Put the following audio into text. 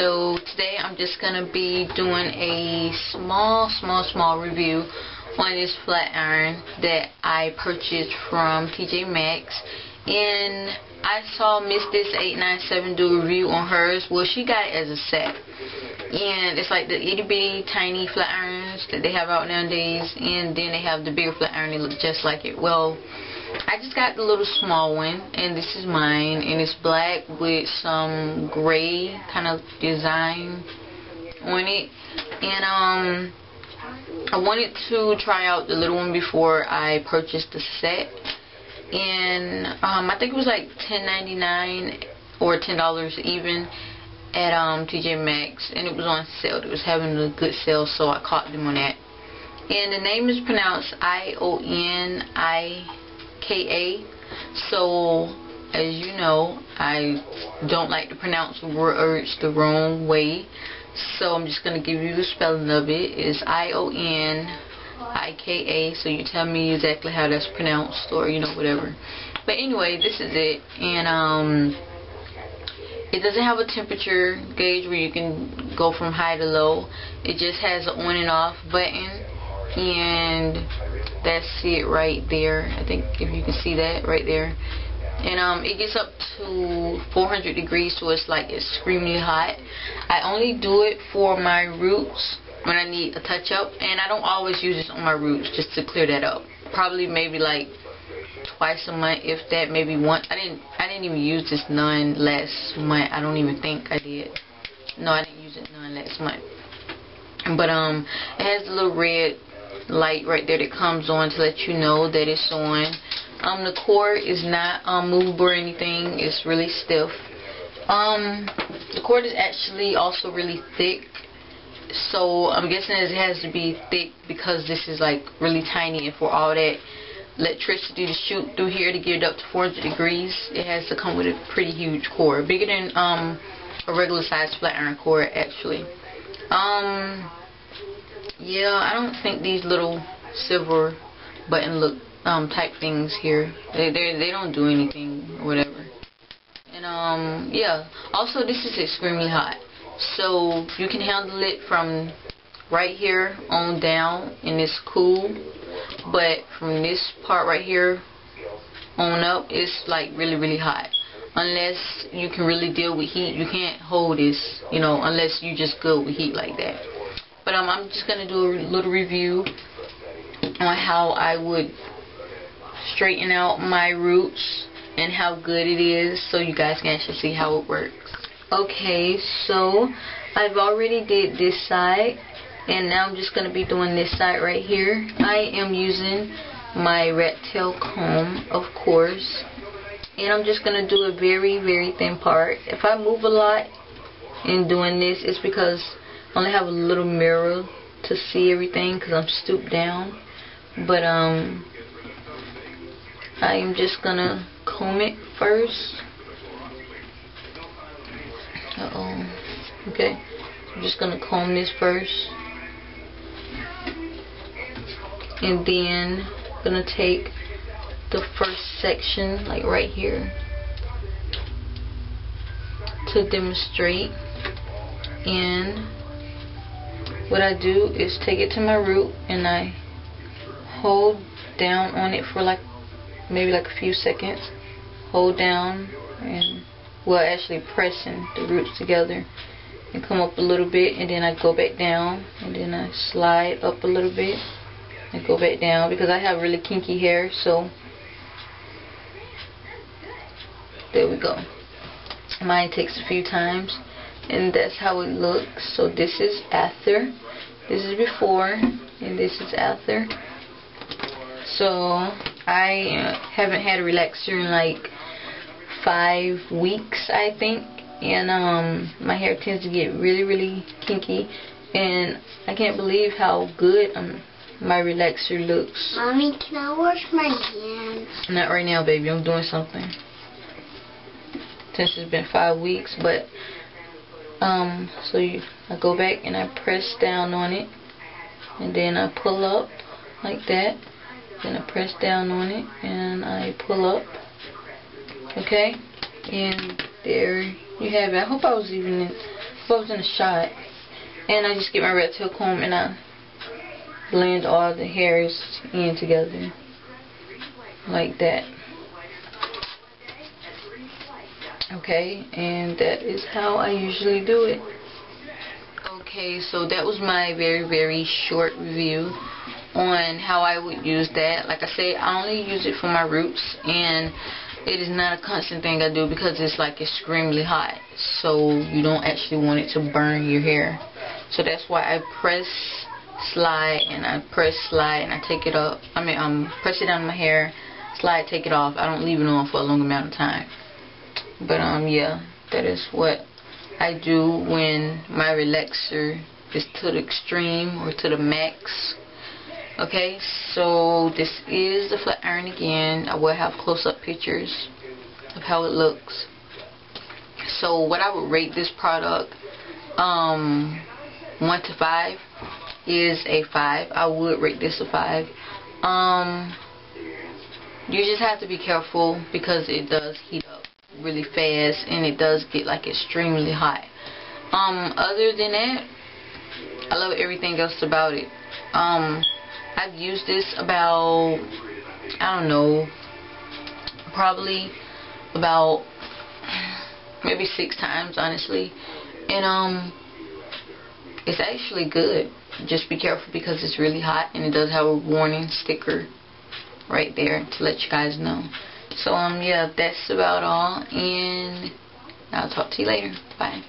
so today I'm just going to be doing a small, small, small review on this flat iron that I purchased from TJ Maxx. And I saw Miss This 897 do a review on hers. Well, she got it as a set. And it's like the itty bitty tiny flat irons that they have out nowadays. And then they have the bigger flat iron that look just like it. Well, I just got the little small one, and this is mine, and it's black with some gray kind of design on it. And um, I wanted to try out the little one before I purchased the set, and um, I think it was like $10.99 or $10 even at um, TJ Maxx, and it was on sale. It was having a good sale, so I caught them on that. And the name is pronounced I O N I K-A. So, as you know, I don't like to pronounce words the wrong way. So I'm just going to give you the spelling of it. It's I-O-N-I-K-A. So you tell me exactly how that's pronounced or, you know, whatever. But anyway, this is it. And, um, it doesn't have a temperature gauge where you can go from high to low. It just has an on and off button. And that's it right there. I think if you can see that right there. And um, it gets up to 400 degrees so it's like extremely hot. I only do it for my roots when I need a touch up and I don't always use this on my roots just to clear that up. Probably maybe like twice a month if that maybe once. I didn't I didn't even use this none last month. I don't even think I did. No I didn't use it none last month. But um it has a little red light right there that comes on to let you know that it's on. Um, the cord is not um, movable or anything. It's really stiff. Um, the cord is actually also really thick. So I'm guessing it has to be thick because this is like really tiny and for all that electricity to shoot through here to get it up to 400 degrees, it has to come with a pretty huge cord. Bigger than um, a regular size flat iron cord actually. Um, yeah, I don't think these little silver button look um type things here. They they don't do anything or whatever. And um yeah. Also this is extremely hot. So you can handle it from right here on down and it's cool. But from this part right here on up it's like really really hot. Unless you can really deal with heat, you can't hold this, you know, unless you just go with heat like that. But um, I'm just going to do a little review on how I would straighten out my roots and how good it is so you guys can actually see how it works. Okay, so I've already did this side and now I'm just going to be doing this side right here. I am using my rat tail comb, of course. And I'm just going to do a very, very thin part. If I move a lot in doing this, it's because only have a little mirror to see everything because I'm stooped down. But um, I am just gonna comb it first. Uh oh. Okay. I'm just gonna comb this first. And then I'm gonna take the first section like right here to demonstrate and what I do is take it to my root and I hold down on it for like maybe like a few seconds. Hold down and well actually pressing the roots together and come up a little bit and then I go back down and then I slide up a little bit and go back down because I have really kinky hair so there we go. Mine takes a few times and that's how it looks. So this is after this is before and this is after so I uh, haven't had a relaxer in like five weeks I think. And um my hair tends to get really really kinky. And I can't believe how good um my relaxer looks. Mommy can I wash my hands? Not right now baby. I'm doing something. Since it's been five weeks but um so you, I go back and I press down on it and then I pull up like that then I press down on it and I pull up okay and there you have it I hope I was even if I was in a shot. And I just get my rat tail comb and I blend all the hairs in together. Like that. Okay, and that is how I usually do it. Okay, so that was my very, very short review on how I would use that. Like I said, I only use it for my roots and it is not a constant thing I do because it's like extremely hot. So you don't actually want it to burn your hair. So that's why I press slide and I press slide and I take it up. I mean, um, press it on my hair, slide, take it off. I don't leave it on for a long amount of time. But um, yeah, that is what I do when my relaxer is to the extreme or to the max. Okay, so this is the flat iron again. I will have close-up pictures of how it looks. So what I would rate this product, um, 1 to 5 is a 5. I would rate this a 5. Um, you just have to be careful because it does heat up really fast and it does get like extremely hot. Um, other than that, I love everything else about it. Um, I've used this about, I don't know, probably about maybe six times, honestly. And, um, it's actually good. Just be careful because it's really hot and it does have a warning sticker right there to let you guys know. So, um, yeah, that's about all. And I'll talk to you later. Bye.